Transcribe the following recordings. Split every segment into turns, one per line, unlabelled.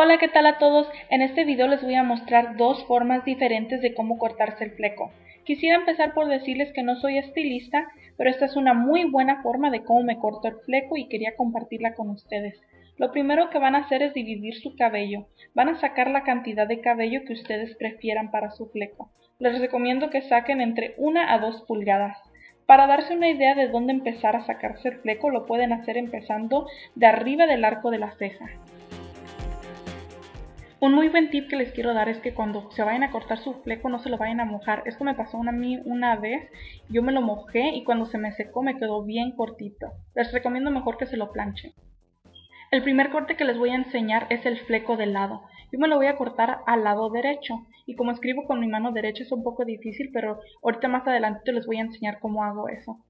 Hola, ¿qué tal a todos? En este video les voy a mostrar dos formas diferentes de cómo cortarse el fleco. Quisiera empezar por decirles que no soy estilista, pero esta es una muy buena forma de cómo me corto el fleco y quería compartirla con ustedes. Lo primero que van a hacer es dividir su cabello. Van a sacar la cantidad de cabello que ustedes prefieran para su fleco. Les recomiendo que saquen entre 1 a 2 pulgadas. Para darse una idea de dónde empezar a sacarse el fleco, lo pueden hacer empezando de arriba del arco de la ceja. Un muy buen tip que les quiero dar es que cuando se vayan a cortar su fleco no se lo vayan a mojar. Esto me pasó a mí una vez, yo me lo mojé y cuando se me secó me quedó bien cortito. Les recomiendo mejor que se lo planchen. El primer corte que les voy a enseñar es el fleco de lado. Yo me lo voy a cortar al lado derecho y como escribo con mi mano derecha es un poco difícil, pero ahorita más adelante les voy a enseñar cómo hago eso.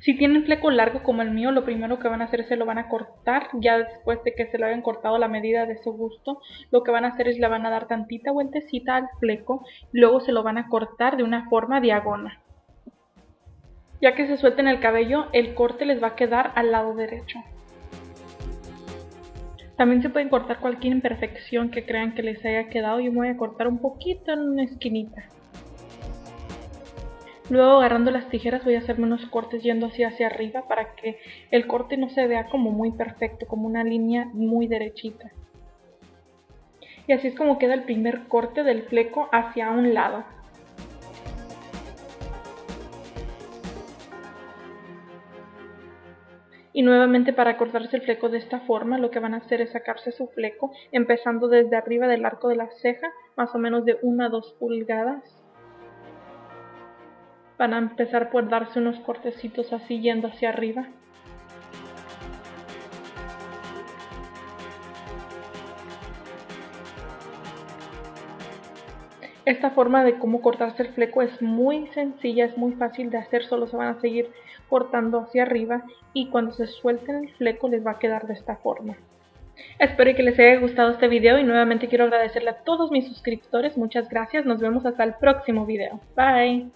Si tienen fleco largo como el mío, lo primero que van a hacer es se lo van a cortar, ya después de que se lo hayan cortado la medida de su gusto, lo que van a hacer es le van a dar tantita vueltecita al fleco, y luego se lo van a cortar de una forma diagonal. Ya que se suelten el cabello, el corte les va a quedar al lado derecho. También se pueden cortar cualquier imperfección que crean que les haya quedado. Yo me voy a cortar un poquito en una esquinita. Luego agarrando las tijeras voy a hacerme unos cortes yendo así hacia arriba para que el corte no se vea como muy perfecto, como una línea muy derechita. Y así es como queda el primer corte del fleco hacia un lado. Y nuevamente para cortarse el fleco de esta forma lo que van a hacer es sacarse su fleco empezando desde arriba del arco de la ceja, más o menos de 1 a 2 pulgadas Van a empezar por darse unos cortecitos así yendo hacia arriba. Esta forma de cómo cortarse el fleco es muy sencilla, es muy fácil de hacer, solo se van a seguir cortando hacia arriba y cuando se suelten el fleco les va a quedar de esta forma. Espero que les haya gustado este video y nuevamente quiero agradecerle a todos mis suscriptores, muchas gracias, nos vemos hasta el próximo video, bye.